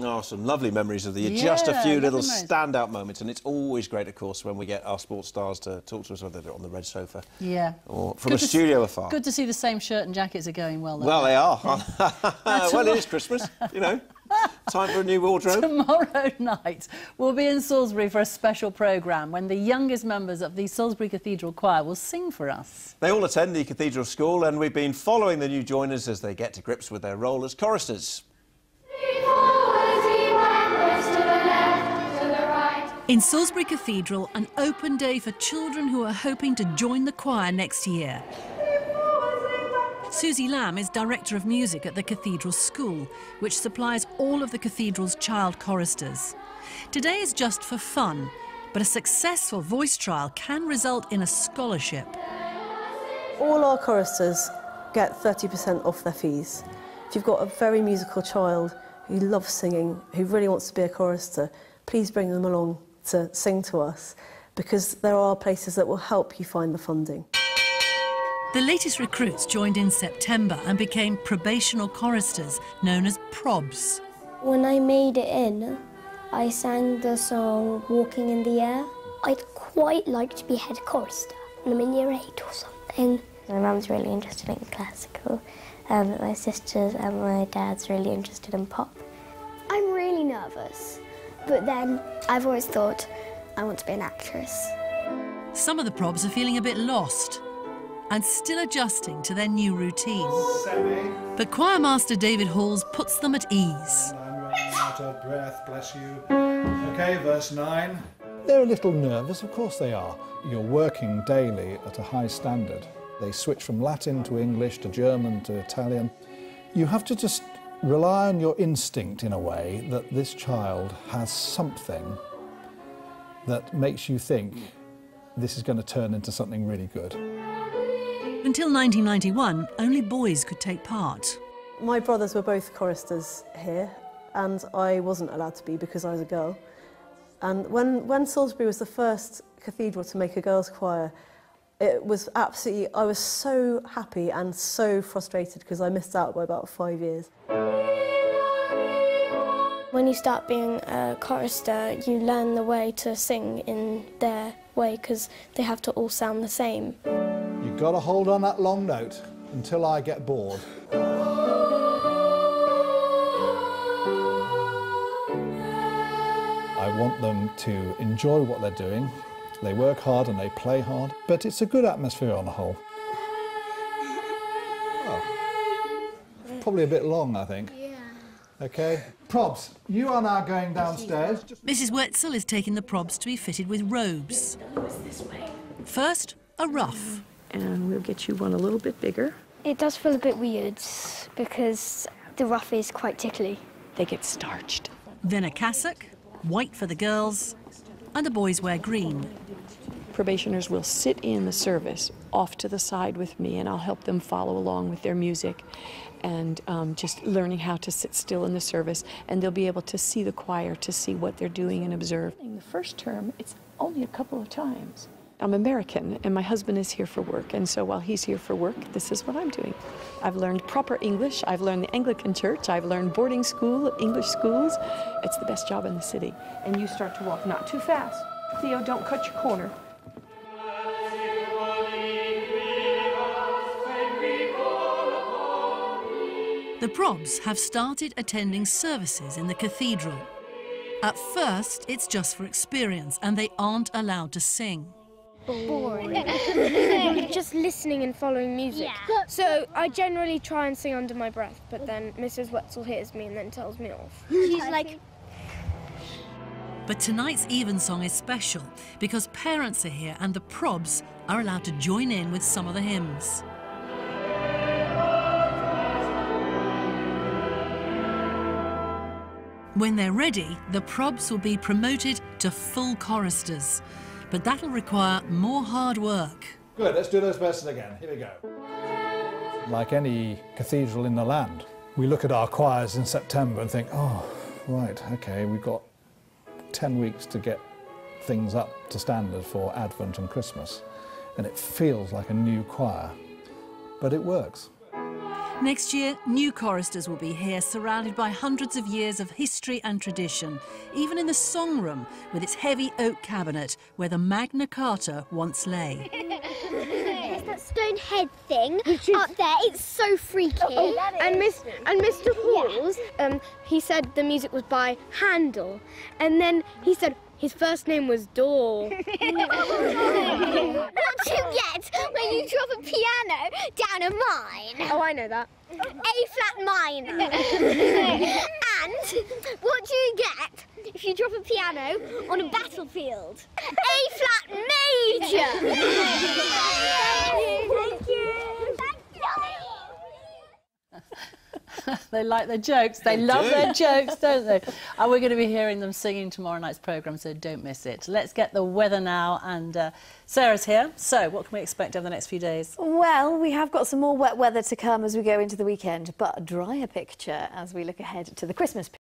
Oh, some lovely memories of the year. Just a few little memories. standout moments, and it's always great, of course, when we get our sports stars to talk to us, whether they're on the red sofa Yeah. or from Good a studio afar. Good to see the same shirt and jackets are going well. though. Well, they are. well, it is Christmas, you know. Time for a new wardrobe. Tomorrow night, we'll be in Salisbury for a special programme when the youngest members of the Salisbury Cathedral Choir will sing for us. They all attend the Cathedral School, and we've been following the new joiners as they get to grips with their role as choristers. In Salisbury Cathedral, an open day for children who are hoping to join the choir next year. Susie Lamb is Director of Music at the Cathedral School, which supplies all of the Cathedral's child choristers. Today is just for fun, but a successful voice trial can result in a scholarship. All our choristers get 30% off their fees. If you've got a very musical child who loves singing, who really wants to be a chorister, please bring them along to sing to us because there are places that will help you find the funding. The latest recruits joined in September and became probational choristers known as probs. When I made it in, I sang the song Walking in the Air. I'd quite like to be head chorister when I'm in year eight or something. My mum's really interested in classical, um, my sisters and my dad's really interested in pop. I'm really nervous, but then I've always thought I want to be an actress. Some of the probs are feeling a bit lost and still adjusting to their new routine. But choir master David Halls puts them at ease. Out of breath, bless you. Okay, verse 9. They're a little nervous, of course they are. You're working daily at a high standard. They switch from Latin to English to German to Italian. You have to just rely on your instinct in a way that this child has something that makes you think this is going to turn into something really good. Until 1991, only boys could take part. My brothers were both choristers here, and I wasn't allowed to be because I was a girl. And when, when Salisbury was the first cathedral to make a girls' choir, it was absolutely, I was so happy and so frustrated because I missed out by about five years. When you start being a chorister, you learn the way to sing in their way because they have to all sound the same. You've got to hold on that long note until I get bored. I want them to enjoy what they're doing. They work hard and they play hard, but it's a good atmosphere on the whole. Oh. Probably a bit long, I think. Yeah. Okay. Probs, you are now going downstairs. Mrs. Wetzel is taking the probs to be fitted with robes. First, a ruff. and we'll get you one a little bit bigger. It does feel a bit weird because the ruff is quite tickly. They get starched. Then a cassock, white for the girls, and the boys wear green. Probationers will sit in the service off to the side with me, and I'll help them follow along with their music and um, just learning how to sit still in the service. And they'll be able to see the choir, to see what they're doing and observe. In the first term, it's only a couple of times. I'm American, and my husband is here for work, and so while he's here for work, this is what I'm doing. I've learned proper English, I've learned the Anglican church, I've learned boarding school, English schools. It's the best job in the city. And you start to walk not too fast. Theo, don't cut your corner. The probs have started attending services in the cathedral. At first, it's just for experience, and they aren't allowed to sing. Boring. Just listening and following music. So I generally try and sing under my breath, but then Mrs. Wetzel hears me and then tells me off. She's like, But tonight's Evensong is special because parents are here and the probs are allowed to join in with some of the hymns. When they're ready, the probs will be promoted to full choristers. But that'll require more hard work. Good, let's do those verses again. Here we go. Like any cathedral in the land, we look at our choirs in September and think, oh, right, okay, we've got 10 weeks to get things up to standard for Advent and Christmas. And it feels like a new choir, but it works. Next year, new choristers will be here, surrounded by hundreds of years of history and tradition, even in the song room with its heavy oak cabinet where the Magna Carta once lay. That stone head thing up there. It's so freaky. and Miss and Mr. Halls, um, he said the music was by Handel, and then he said his first name was Door. what do you get when you drop a piano down a mine? Oh, I know that. A flat minor. and what do you get if you drop a piano on a battlefield? A flat major. Thank you. they like their jokes. They, They love do. their jokes, don't they? And we're going to be hearing them singing tomorrow night's programme, so don't miss it. Let's get the weather now. And uh, Sarah's here. So, what can we expect over the next few days? Well, we have got some more wet weather to come as we go into the weekend, but a drier picture as we look ahead to the Christmas